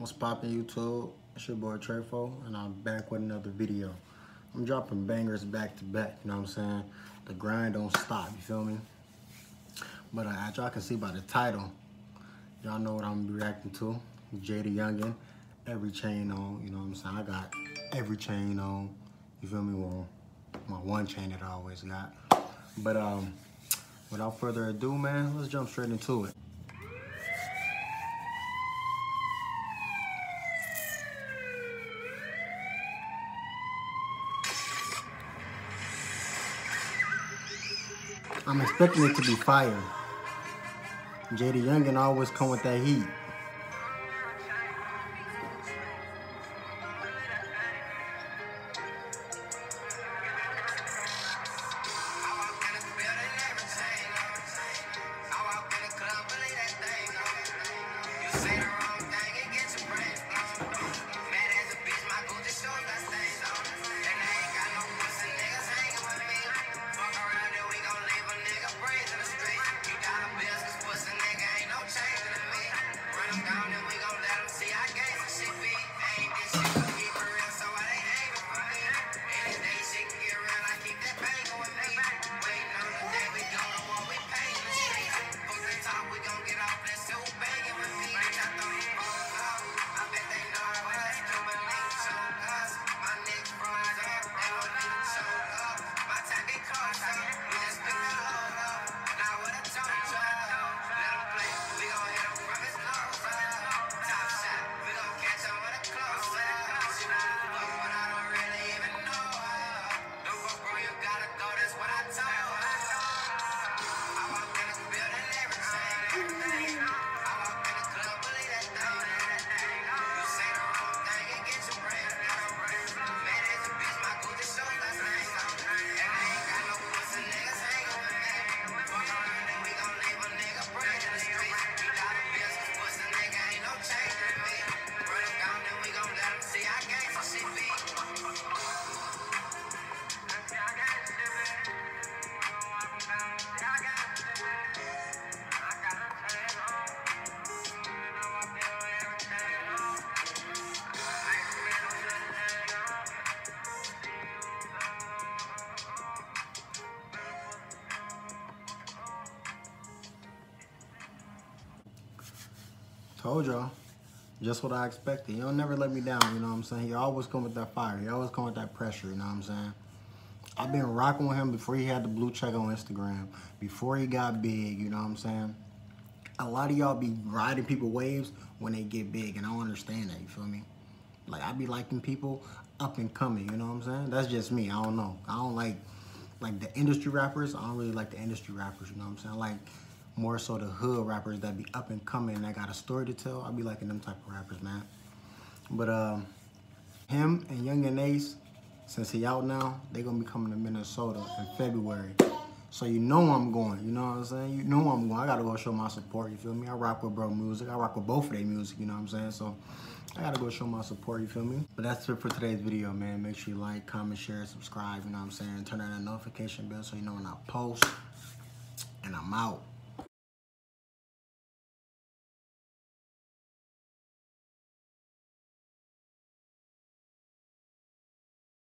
What's poppin' YouTube? It's your boy TrayFoe, and I'm back with another video. I'm dropping bangers back to back, you know what I'm saying? The grind don't stop, you feel me? But uh, as y'all can see by the title, y'all know what I'm reacting to. JayDaYoungan, every chain on, you know what I'm saying? I got every chain on, you feel me? Well, my one chain that I always got. But um, without further ado, man, let's jump straight into it. I'm expecting it to be fire. JayDaYoungan always come with that heat. Told y'all. Just what I expected. He don't never let me down, you know what I'm saying? He always come with that fire. He always come with that pressure, you know what I'm saying? I've been rocking with him before he had the blue check on Instagram, before he got big, you know what I'm saying? A lot of y'all be riding people waves when they get big, and I don't understand that, you feel me? Like, I be liking people up and coming, you know what I'm saying? That's just me, I don't know. I don't like, like the industry rappers, I don't really like the industry rappers, you know what I'm saying? Like, more so the hood rappers that be up and coming that got a story to tell. I be liking them type of rappers, man. But um, him and Yungeen Ace, since he out now, they gonna be coming to Minnesota in February. So you know I'm going, you know what I'm saying? You know I'm going. I gotta go show my support, you feel me? I rock with bro music. I rock with both of their music, you know what I'm saying? So I gotta go show my support, you feel me? But that's it for today's video, man. Make sure you like, comment, share, subscribe, you know what I'm saying? Turn on that notification bell so you know when I post. And I'm out.